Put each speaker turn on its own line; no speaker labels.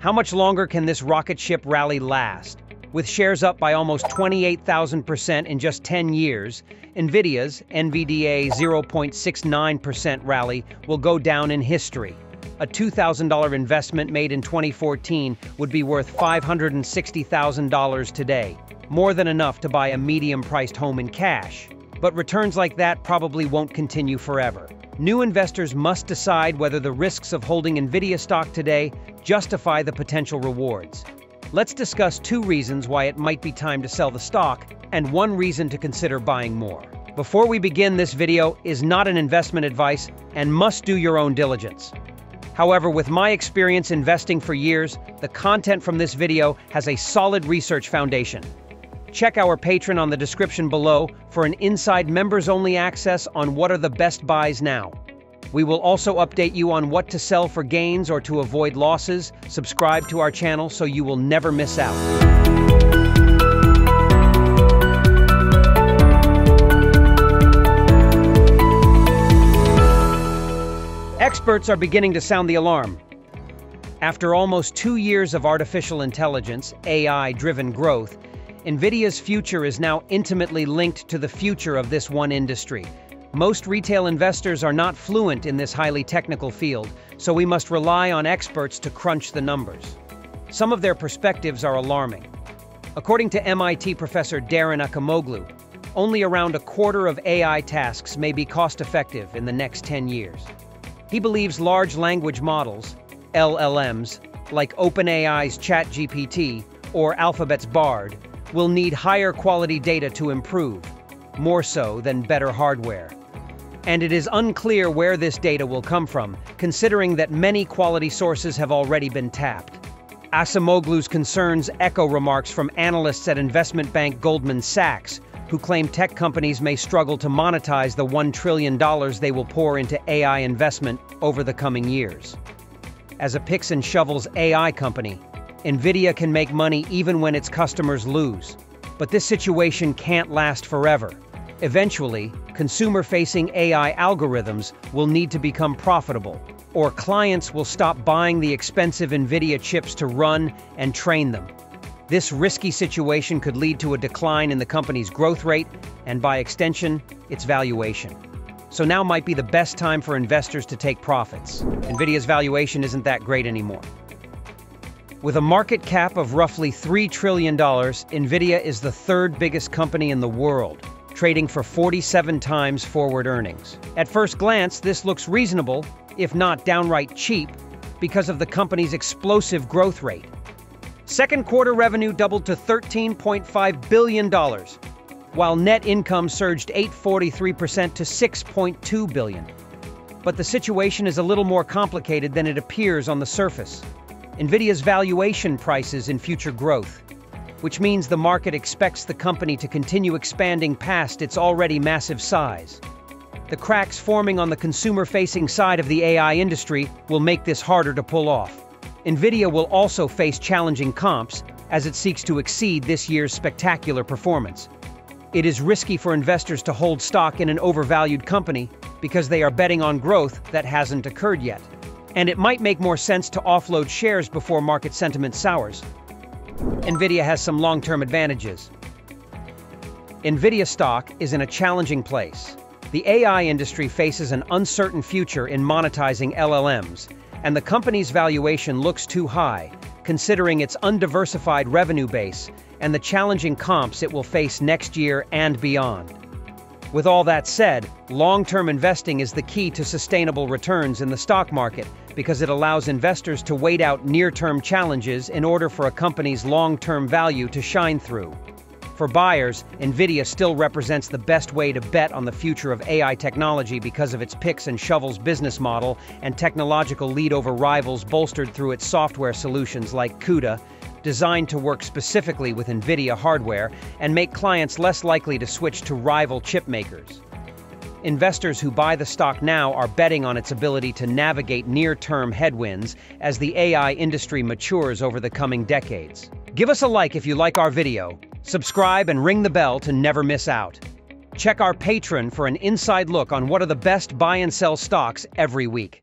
How much longer can this rocket ship rally last? With shares up by almost 28,000% in just 10 years, Nvidia's NVDA 0.69% rally will go down in history. A $2,000 investment made in 2014 would be worth $560,000 today, more than enough to buy a medium-priced home in cash. But returns like that probably won't continue forever. New investors must decide whether the risks of holding Nvidia stock today justify the potential rewards. Let's discuss two reasons why it might be time to sell the stock and one reason to consider buying more. Before we begin, this video is not an investment advice and must do your own diligence. However, with my experience investing for years, the content from this video has a solid research foundation. Check our Patreon on the description below for an inside members-only access on what are the best buys now. We will also update you on what to sell for gains or to avoid losses. Subscribe to our channel so you will never miss out. Experts are beginning to sound the alarm. After almost two years of artificial intelligence, AI-driven growth, NVIDIA's future is now intimately linked to the future of this one industry. Most retail investors are not fluent in this highly technical field, so we must rely on experts to crunch the numbers. Some of their perspectives are alarming. According to MIT professor Daron Acemoglu, only around a quarter of AI tasks may be cost-effective in the next 10 years. He believes large language models, LLMs, like OpenAI's ChatGPT or Alphabet's Bard, will need higher quality data to improve, more so than better hardware. And it is unclear where this data will come from, considering that many quality sources have already been tapped. Acemoglu's concerns echo remarks from analysts at investment bank Goldman Sachs, who claim tech companies may struggle to monetize the $1 trillion they will pour into AI investment over the coming years. As a picks and shovels AI company, NVIDIA can make money even when its customers lose. But this situation can't last forever. Eventually, consumer-facing AI algorithms will need to become profitable, or clients will stop buying the expensive NVIDIA chips to run and train them. This risky situation could lead to a decline in the company's growth rate and, by extension, its valuation. So now might be the best time for investors to take profits. NVIDIA's valuation isn't that great anymore. With a market cap of roughly $3 trillion, NVIDIA is the third biggest company in the world, trading for 47 times forward earnings. At first glance, this looks reasonable, if not downright cheap, because of the company's explosive growth rate. Second quarter revenue doubled to $13.5 billion, while net income surged 843% to 6.2 billion. But the situation is a little more complicated than it appears on the surface. NVIDIA's valuation prices in future growth, which means the market expects the company to continue expanding past its already massive size. The cracks forming on the consumer-facing side of the AI industry will make this harder to pull off. NVIDIA will also face challenging comps as it seeks to exceed this year's spectacular performance. It is risky for investors to hold stock in an overvalued company because they are betting on growth that hasn't occurred yet and it might make more sense to offload shares before market sentiment sours. NVIDIA has some long-term advantages. NVIDIA stock is in a challenging place. The AI industry faces an uncertain future in monetizing LLMs, and the company's valuation looks too high, considering its undiversified revenue base and the challenging comps it will face next year and beyond. With all that said, long-term investing is the key to sustainable returns in the stock market because it allows investors to wait out near-term challenges in order for a company's long-term value to shine through. For buyers, NVIDIA still represents the best way to bet on the future of AI technology because of its picks and shovels business model and technological lead over rivals bolstered through its software solutions like CUDA, designed to work specifically with NVIDIA hardware and make clients less likely to switch to rival chip makers. Investors who buy the stock now are betting on its ability to navigate near-term headwinds as the AI industry matures over the coming decades. Give us a like if you like our video, subscribe and ring the bell to never miss out. Check our Patreon for an inside look on what are the best buy and sell stocks every week.